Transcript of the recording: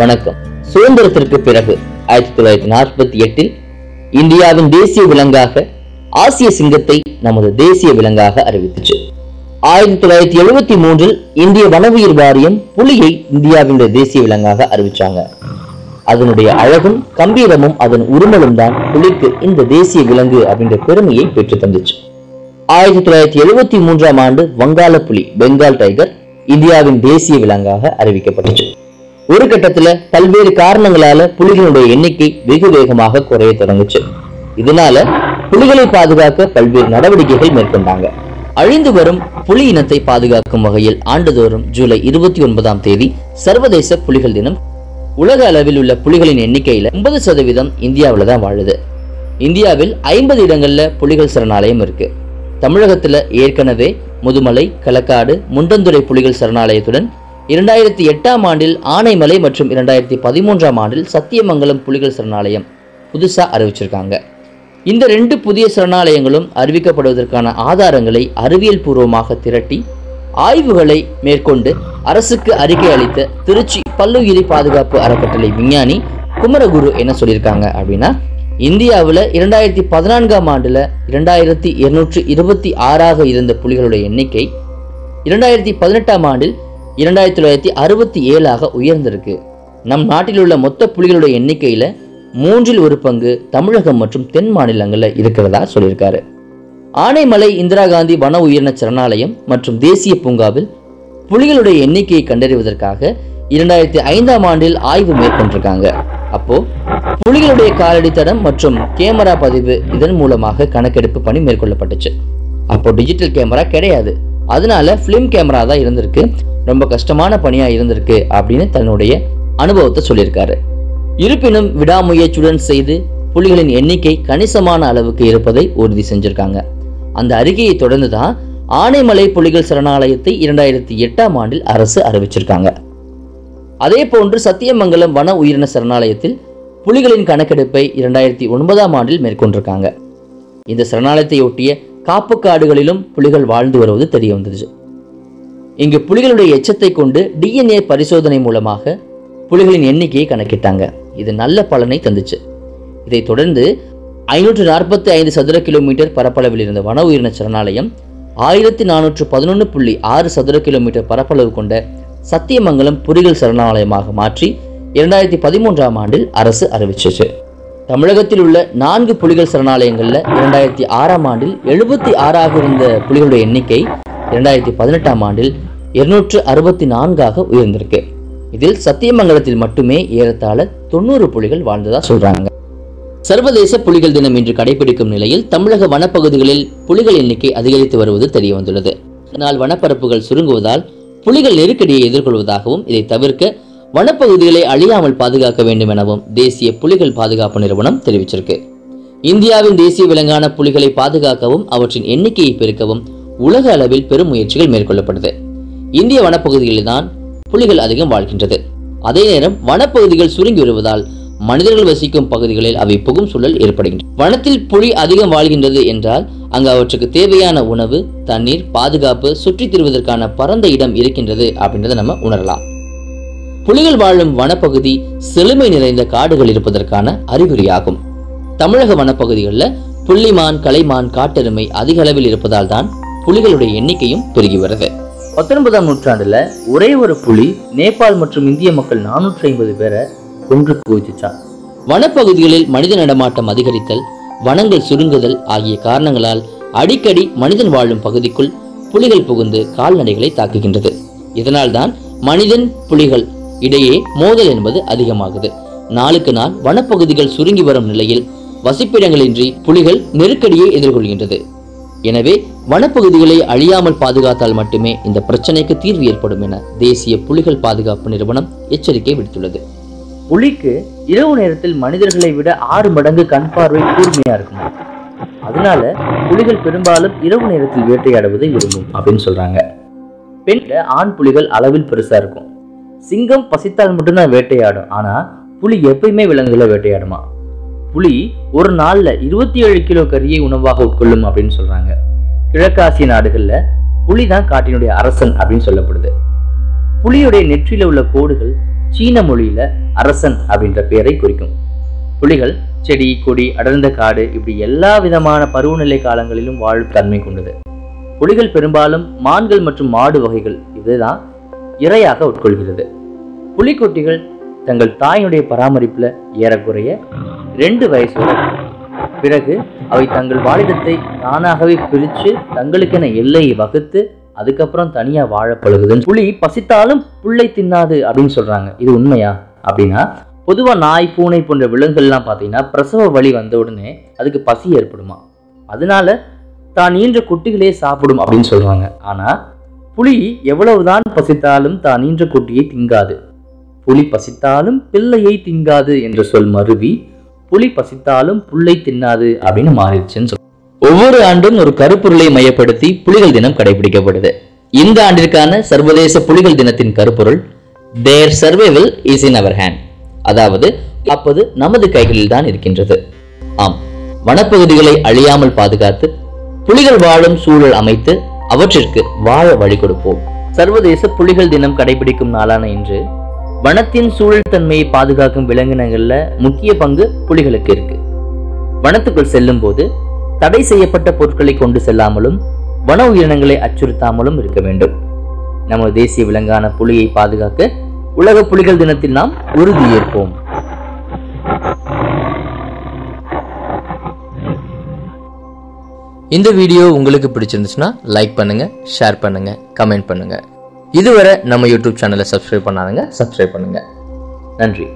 வணக்கம். சுதந்திரத்திற்கு பிறகு ஆயிரத்தி தொள்ளாயிரத்தி நாற்பத்தி எட்டில் இந்தியாவின் தேசிய விலங்காக ஆசிய சிங்கத்தை நமது தேசிய விலங்காக அறிவித்துச்சு. ஆயிரத்தி தொள்ளாயிரத்தி எழுபத்தி மூன்றில் இந்திய வனவுயிர் வாரியம் புலியை இந்தியாவினுடைய தேசிய விலங்காக அறிவிச்சாங்க. அதனுடைய அழகும் கம்பீரமும் அதன் உருமலும் தான் புலிக்கு இந்த தேசிய விலங்கு அப்படின்ற பெருமையை பெற்று தந்துச்சு. ஆயிரத்தி தொள்ளாயிரத்தி எழுபத்தி மூன்றாம் ஆண்டு வங்காள புலி பெங்கால் டைகர் இந்தியாவின் தேசிய விலங்காக அறிவிக்கப்பட்டுச்சு. ஒரு கட்டத்துல பல்வேறு காரணங்களால புலிகளுடைய எண்ணிக்கை வெகு வேகமாக குறைய தொடங்குச்சு. இதனால புலிகளை பாதுகாக்க பல்வேறு நடவடிக்கைகள் மேற்கொண்டாங்க. அழிந்து வரும் புலி இனத்தை பாதுகாக்கும் வகையில் ஆண்டுதோறும் ஜூலை இருபத்தி ஒன்பதாம் தேதி சர்வதேச புலிகள் தினம். உலக அளவில் உள்ள புலிகளின் எண்ணிக்கையில 80% சதவீதம் இந்தியாவில் தான் வாழுது. இந்தியாவில் ஐம்பது இடங்கள்ல புலிகள் சரணாலயம் இருக்கு. தமிழகத்துல ஏற்கனவே முதுமலை களக்காடு முண்டந்துறை புலிகள் சரணாலயத்துடன் இரண்டாயிரத்தி எட்டாம் ஆண்டில் ஆனைமலை மற்றும் இரண்டாயிரத்தி பதிமூன்றாம் ஆண்டில் சத்தியமங்கலம் புலிகள் சரணாலயம் புதுசா அறிவிச்சிருக்காங்க. இந்த ரெண்டு புதிய சரணாலயங்களும் அறிவிக்கப்படுவதற்கான ஆதாரங்களை அறிவியல் பூர்வமாக திரட்டி ஆய்வுகளை மேற்கொண்டு அரசுக்கு அறிக்கை அளித்த திருச்சி பல்லுயிரி பாதுகாப்பு அறக்கட்டளை விஞ்ஞானி குமரகுரு என்ன சொல்லியிருக்காங்க அப்படின்னா இந்தியாவில் இரண்டாயிரத்தி பதினான்காம் ஆண்டில் இரண்டாயிரத்தி இருநூற்றி இருபத்தி ஆறாக இருந்த புலிகளுடைய எண்ணிக்கை இரண்டாயிரத்தி பதினெட்டாம் ஆண்டில் இரண்டாயிரத்தி தொள்ளாயிரத்தி அறுபத்தி ஏழாக உயர்ந்திருக்கு. நம் நாட்டில் உள்ள மொத்த புலிகளுடைய எண்ணிக்கையில் மூன்றில் ஒரு பங்கு தமிழகம் மற்றும் தென் மாநிலங்களில் இருக்கிறதா சொல்லியிருக்காரு. ஆனைமலை இந்திரா காந்தி வன உயிரின சரணாலயம் மற்றும் தேசிய பூங்காவில் புலிகளுடைய எண்ணிக்கையை கண்டறிவதற்காக இரண்டாயிரத்தி ஐந்தாம் ஆண்டில் ஆய்வு மேற்கொண்டிருக்காங்க. அப்போ புலிகளுடைய காலடி தடம் மற்றும் கேமரா பதிவு இதன் மூலமாக கணக்கெடுப்பு பணி மேற்கொள்ளப்பட்டுச்சு. அப்போ டிஜிட்டல் கேமரா கிடையாது. அதனால ஃபிலிம் கேமரா தான் இருந்திருக்கு. ரொம்ப கஷ்டமான பணியாக இருந்திருக்கு அப்படின்னு தன்னுடைய அனுபவத்தை சொல்லியிருக்காரு. இருப்பினும் விடாமுயற்சியுடன் செய்து புலிகளின் எண்ணிக்கை கணிசமான அளவுக்கு இருப்பதை உறுதி செஞ்சிருக்காங்க. அந்த அறிக்கையை தொடர்ந்து தான் ஆனைமலை புலிகள் சரணாலயத்தை இரண்டாயிரத்தி எட்டாம் ஆண்டில் அரசு அறிவிச்சிருக்காங்க. அதே போன்று சத்தியமங்கலம் வன உயிரின சரணாலயத்தில் புலிகளின் கணக்கெடுப்பை இரண்டாயிரத்தி ஒன்பதாம் ஆண்டில் மேற்கொண்டிருக்காங்க. இந்த சரணாலயத்தை ஒட்டிய காப்பு காடுகளிலும் புலிகள் வாழ்ந்து வருவது தெரிய வந்துடுச்சு இங்கு புலிகளுடைய எச்சத்தை கொண்டு டிஎன்ஏ பரிசோதனை மூலமாக புலிகளின் எண்ணிக்கையை கணக்கிட்டாங்க. இது நல்ல பலனை தந்துச்சு. இதைத் தொடர்ந்து ஐநூற்று நாற்பத்தி ஐந்து சதுர கிலோமீட்டர் பரப்பளவில் இருந்த வன உயிரின சரணாலயம் ஆயிரத்தி நானூற்று பதினொன்று புள்ளி ஆறு சதுர கிலோமீட்டர் பரப்பளவு கொண்ட சத்தியமங்கலம் புலிகள் சரணாலயமாக மாற்றி இரண்டாயிரத்தி பதிமூன்றாம் ஆண்டில் அரசு அறிவிச்சிச்சு. தமிழகத்தில் உள்ள நான்கு புலிகள் சரணாலயங்களில் இரண்டாயிரத்தி ஆறாம் ஆண்டில் எழுபத்தி ஆறாக இருந்த புலிகளுடைய எண்ணிக்கை இரண்டாயிரத்தி பதினெட்டாம் ஆண்டில் இருநூற்று அறுபத்தி நான்காக உயர்ந்திருக்கு. இதில் சத்தியமங்கலத்தில் மட்டுமே ஏறத்தாழ தொண்ணூறு புலிகள் வாழ்ந்ததா சொல்றாங்க. சர்வதேச புலிகள் தினம் இன்று கடைபிடிக்கும் நிலையில் தமிழக வனப்பகுதிகளில் புலிகள் எண்ணிக்கை அதிகரித்து வருவது தெரிய வந்துள்ளது இதனால் வனப்பரப்புகள் சுருங்குவதால் புலிகள் நெருக்கடியை எதிர்கொள்வதாகவும் இதை தவிர்க்க வனப்பகுதிகளை அழியாமல் பாதுகாக்க வேண்டும் எனவும் தேசிய புலிகள் பாதுகாப்பு நிறுவனம் தெரிவிச்சிருக்கு. இந்தியாவின் தேசிய விலங்கான புலிகளை பாதுகாக்கவும் அவற்றின் எண்ணிக்கையை பெருக்கவும் உலக அளவில் பெரும் முயற்சிகள் மேற்கொள்ளப்படுது. இந்திய வனப்பகுதிகளில் தான் புலிகள் அதிகம் வாழ்கின்றது. அதே நேரம் வனப்பகுதிகள் சுருங்கி வருவதால் மனிதர்கள் வசிக்கும் பகுதிகளில் அவை புகும் சூழல் ஏற்படுகின்றன வனத்தில் புலி அதிகம் வாழ்கின்றது என்றால் அங்கு அவற்றுக்கு தேவையான உணவு தண்ணீர் பாதுகாப்பு சுற்றித் திரிவதற்கான பரந்த இடம் இருக்கின்றது அப்படின்றத நம்ம உணரலாம். புலிகள் வாழும் வனப்பகுதி செழுமை நிறைந்த காடுகள் இருப்பதற்கான அறிகுறியாகும். தமிழக வனப்பகுதிகளில் புள்ளிமான் கலைமான் காட்டெருமை அதிக அளவில் இருப்பதால் தான் புலிகளுடைய எண்ணிக்கையும் பெருகி வருது. பத்தொன்பதாம் நூற்றாண்டுல ஒரே ஒரு புலி நேபாள் மற்றும் இந்திய மக்கள் நானூற்றி ஐம்பது பேரை கொன்று குவிச்சுச்சான் வனப்பகுதிகளில் மனித நடமாட்டம் அதிகரித்தல் வனங்கள் சுருங்குதல் ஆகிய காரணங்களால் அடிக்கடி மனிதன் வாழும் பகுதிக்குள் புலிகள் புகுந்து கால்நடைகளை தாக்குகின்றது. இதனால்தான் மனிதன் புலிகள் இடையே மோதல் என்பது அதிகமாகுது. நாளுக்கு நாள் வனப்பகுதிகள் சுருங்கி வரும் நிலையில் வசிப்பிடங்களின்றி புலிகள் நெருக்கடியை எதிர்கொள்கின்றது. எனவே வனப்பகுதிகளை அழியாமல் பாதுகாத்தால் மட்டுமே இந்த பிரச்சனைக்கு தீர்வு ஏற்படும் என தேசிய புலிகள் பாதுகாப்பு நிறுவனம் எச்சரிக்கை விடுத்துள்ளது. புலிக்கு இரவு நேரத்தில் மனிதர்களை விட ஆறு மடங்கு கண் பார்வை கூர்மையா இருக்கும்? அதனால புலிகள் பெரும்பாலும் இரவு நேரத்தில் வேட்டையாடுவதை விரும்பும் அப்படின்னு சொல்றாங்க. பெண்ல ஆண் புலிகள் அளவில் பெருசா இருக்கும். சிங்கம் பசித்தால் மட்டும்தான் வேட்டையாடும். ஆனா புலி எப்பயுமே விலங்குகளை வேட்டையாடுமா? புலி ஒரு நாள்ல இருபத்தி ஏழு கிலோ கறியை உணவாக உட்கொள்ளும் அப்படின்னு சொல்றாங்க. கிழக்காசிய நாடுகளில் புலி தான் காட்டினுடைய அரசன் அப்படின்னு சொல்லப்படுது. புலியுடைய நெற்றியில் உள்ள கோடுகள் சீன மொழியில அரசன் அப்படின்ற பெயரை குறிக்கும். புலிகள் செடி கொடி அடர்ந்த காடு இப்படி எல்லா விதமான பருவநிலை காலங்களிலும் வாழும் தன்மை கொண்டது. புலிகள் பெரும்பாலும் மான்கள் மற்றும் மாடு வகைகள் இதுதான் இரையாக உட்கொள்கிறது. புலிக்குட்டிகள் தங்கள் தாயினுடைய பராமரிப்புல ஏறக்குறைய ரெண்டு வயசு பிறகு அவை தங்கள் வாழிடத்தை தானாகவே பிரித்து தங்களுக்கென எல்லையை வகுத்து அதுக்கப்புறம் தனியா வாழ பழகுதுன்னு புலி பசித்தாலும் புல்லை தின்னாது அப்படின்னு சொல்றாங்க. இது உண்மையா? அப்படின்னா பொதுவா நாய் பூனை போன்ற விலங்குகள்லாம் பார்த்தீங்கன்னா பிரசவ வழி வந்த உடனே அதுக்கு பசி ஏற்படுமா? அதனால தான் ஈன்ற குட்டிகளே சாப்பிடும் அப்படின்னு சொல்லுவாங்க ஆனா புலி எவ்வளவுதான் பசித்தாலும் தான் ஈன்ற குட்டியை திங்காது. புலி பசித்தாலும் பிள்ளையை திங்காது என்ற சொல் மருவி புலி பசித்தாலும் புல்லை தின்னாது அப்படின்னு மாறிடுச்சுன்னு சொல்றாங்க ஒவ்வொரு ஆண்டும் ஒரு கருப்பொருளை மையப்படுத்தி புலிகள் தினம் கடைபிடிக்கப்படுது இந்த ஆண்டிற்கான சர்வதேச புலிகள் தினத்தின் கருப்பொருள் their survival is in our hand அதாவது அப்போது நமது கைகளில் தான் இருக்கின்றது ஆம் வனப்பகுதிகளை அழியாமல் பாதுகாத்து புலிகள் வாழும் சூழல் அமைத்து அவற்றிற்கு வாழ வழி கொடுப்போம் சர்வதேச புலிகள் தினம் கடைபிடிக்கும் நாளான இன்று வனத்தின் சூழல் தன்மையை பாதுகாக்கும் விலங்கினங்களில் முக்கிய பங்கு புலிகளுக்கு இருக்கு. வனத்துக்குள் செல்லும் போது தடை செய்யப்பட்ட பொருட்களை கொண்டு செல்லாமலும் வன உயிரினங்களை அச்சுறுத்தாமலும் இருக்க வேண்டும். நமது தேசிய விலங்கான புலியை பாதுகாக்க உலக புலிகள் தினத்தில் நாம் உறுதியேற்போம் இந்த வீடியோ உங்களுக்கு பிடிச்சிருந்துச்சுன்னா லைக் பண்ணுங்க ஷேர் பண்ணுங்க கமெண்ட் பண்ணுங்க. இதுவரை நம்ம யூடியூப் சேனலை சப்ஸ்கிரைப் பண்ணாதங்க சப்ஸ்கிரைப் பண்ணுங்கள் நன்றி.